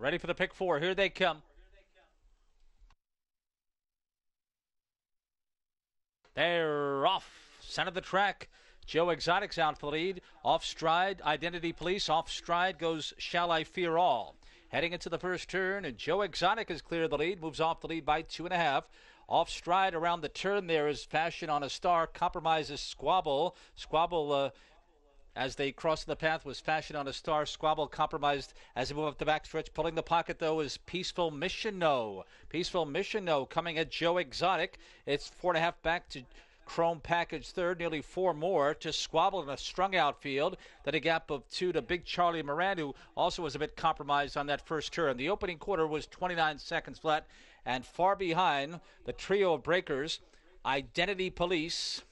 Ready for the pick four. Here they come. They're off. Center of the track. Joe Exotic's out for the lead. Off stride, Identity Police. Off stride goes Shall I Fear All. Heading into the first turn, and Joe Exotic is clear of the lead. Moves off the lead by two and a half. Off stride around the turn there is Fashion on a Star. Compromises Squabble. Squabble. Uh, as they cross the path was Fashion on a Star. Squabble compromised as they move up the backstretch. Pulling the pocket, though, is Peaceful Mission No. Peaceful Mission No coming at Joe Exotic. It's four and a half back to Chrome Package third, nearly four more to Squabble in a strung out field. Then a gap of two to Big Charlie Moran, who also was a bit compromised on that first turn. The opening quarter was 29 seconds flat, and far behind the trio of breakers Identity Police,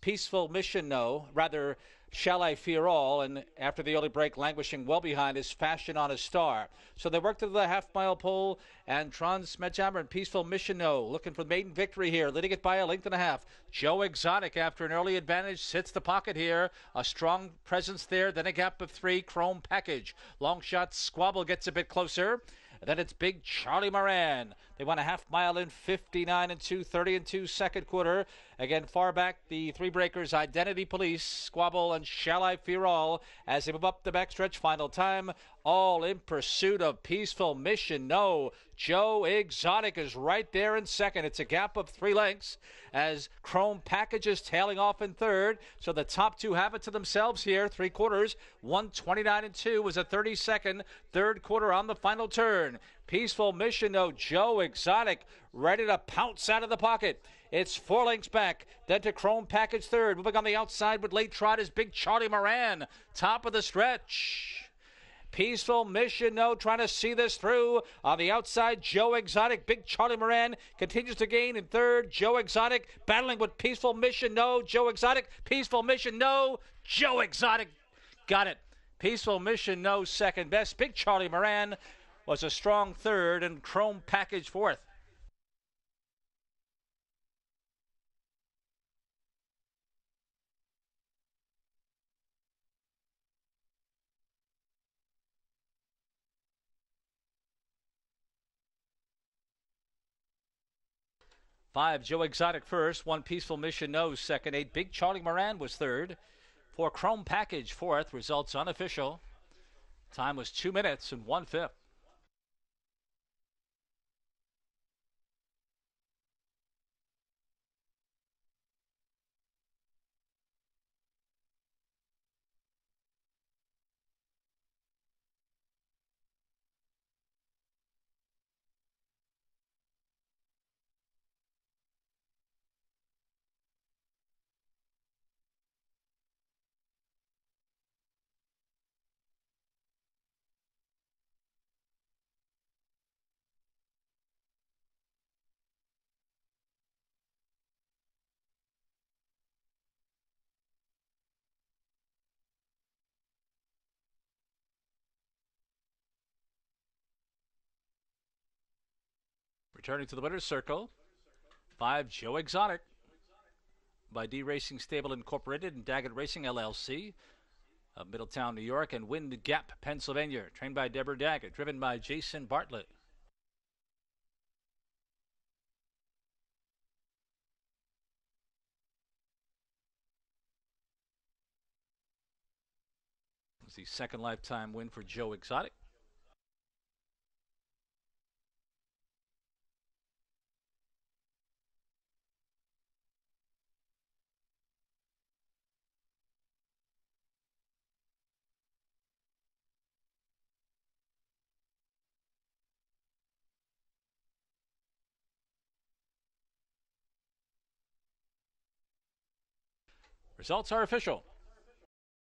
Peaceful Mission No, rather Shall I Fear All, and after the early break, languishing well behind is Fashion on a Star. So they work to the half mile pole, and Trans and Peaceful Mission No looking for maiden victory here, leading it by a length and a half. Joe Exotic, after an early advantage, sits the pocket here. A strong presence there, then a gap of three. Chrome Package. Long shot Squabble gets a bit closer. Then it's Big Charlie Moran. They went a half mile in 59 and 2, 30 and 2 second quarter. Again, far back, the three breakers, Identity Police, Squabble, and Shall I Fear All as they move up the backstretch. Final time, all in pursuit of Peaceful Mission. No, Joe Exotic is right there in second. It's a gap of three lengths as Chrome Package is tailing off in third. So the top two have it to themselves here. Three quarters, 129 and 2 was a 30 second third quarter on the final turn. Peaceful Mission, no, Joe Exotic ready to pounce out of the pocket. It's four lengths back, then to Chrome Package third. Moving on the outside with late trot is Big Charlie Moran, top of the stretch. Peaceful Mission No trying to see this through. On the outside, Joe Exotic. Big Charlie Moran continues to gain in third. Joe Exotic battling with Peaceful Mission No. Joe Exotic. Peaceful Mission No. Joe Exotic. Got it. Peaceful Mission No second best. Big Charlie Moran was a strong third and Chrome Package fourth. Five, Joe Exotic first. One Peaceful Mission No second. Eight, Big Charlie Moran was third. Four, Chrome Package fourth. Results unofficial. Time was two minutes and one fifth. Returning to the winner's circle, five Joe Exotic by D Racing Stable Incorporated and Daggett Racing LLC of Middletown, New York, and Wind Gap, Pennsylvania. Trained by Deborah Daggett, driven by Jason Bartlett. It's the second lifetime win for Joe Exotic. Results are official.